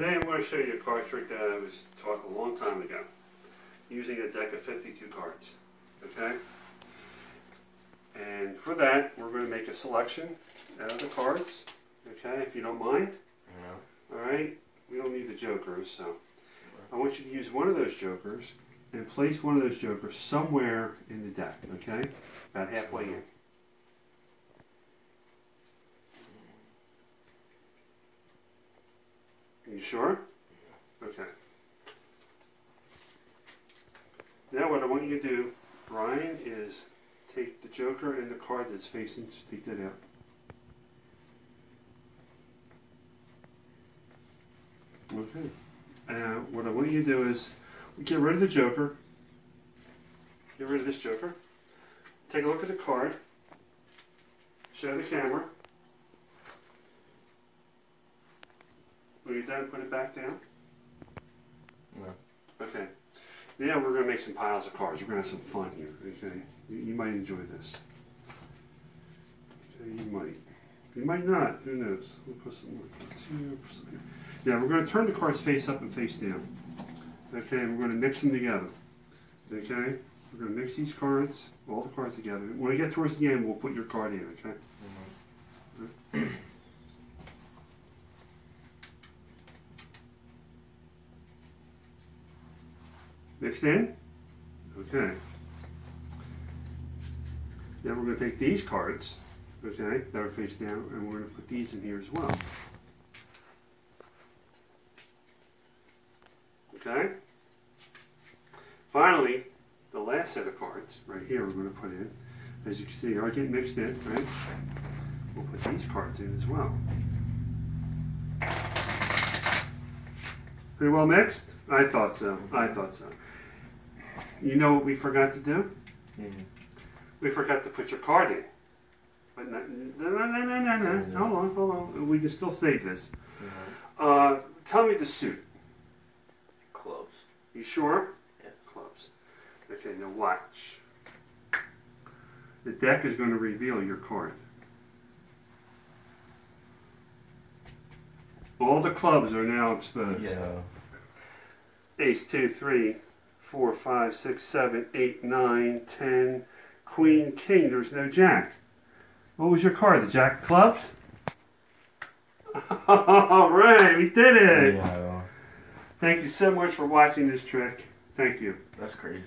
Today I'm going to show you a card trick that I was taught a long time ago using a deck of 52 cards. Okay? And for that, we're going to make a selection out of the cards. Okay, if you don't mind. No. Alright? We don't need the jokers, so I want you to use one of those jokers and place one of those jokers somewhere in the deck, okay? About halfway in. You sure? Okay. Now what I want you to do, Brian, is take the joker and the card that's facing, just take that out. Okay. Uh, what I want you to do is get rid of the joker. Get rid of this joker. Take a look at the card. Show the camera. When you're done, put it back down. No. Okay. Now we're going to make some piles of cards. We're going to have some fun here. Okay. You, you might enjoy this. Okay, you might. You might not. Who knows? We'll put some more cards here. put some here. Yeah, we're going to turn the cards face up and face down. Okay, and we're going to mix them together. Okay? We're going to mix these cards, all the cards together. When we get towards the end, we'll put your card in, okay? Mixed in? Okay. Now we're going to take these cards, okay, that are face down, and we're going to put these in here as well. Okay? Finally, the last set of cards, right here, we're going to put in. As you can see, are getting mixed in, right? We'll put these cards in as well. Pretty well mixed? I thought so. I thought so. You know what we forgot to do? Mm-hmm. We forgot to put your card in. But no, no, no, no, no, no, no. Hold on, hold on. We can still save this. Mm-hmm. Uh, tell me the suit. Close. You sure? Yeah. Close. Okay, now watch. The deck is going to reveal your card. All the clubs are now exposed. Yeah. Ace, two, three, four, five, six, seven, eight, nine, ten, queen, king. There's no jack. What was your card? The jack of clubs? All right, we did it. Yeah. Thank you so much for watching this trick. Thank you. That's crazy.